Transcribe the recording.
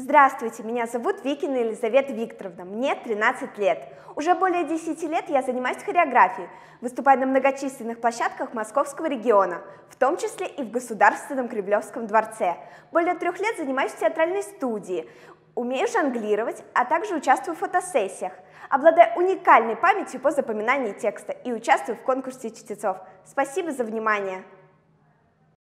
Здравствуйте, меня зовут Викина Елизавета Викторовна, мне 13 лет. Уже более 10 лет я занимаюсь хореографией, выступаю на многочисленных площадках Московского региона, в том числе и в Государственном Кремлевском дворце. Более трех лет занимаюсь в театральной студии, умею жонглировать, а также участвую в фотосессиях. Обладаю уникальной памятью по запоминанию текста и участвую в конкурсе чтецов. Спасибо за внимание!